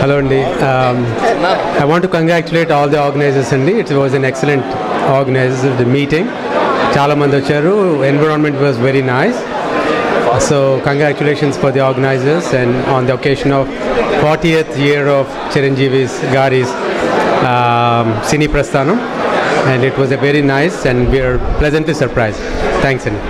Hello అండి I want congratulate all the organisers అండి it was an excellent organised meeting చాలా మంది వచ్చారు. Environment was very nice so congratulations for the organisers and on the occasion of fortieth year of Chiranjeevi's గారీస్ సినీ ప్రస్థానం and it was a very nice and we are pleasantly surprise thanks అండి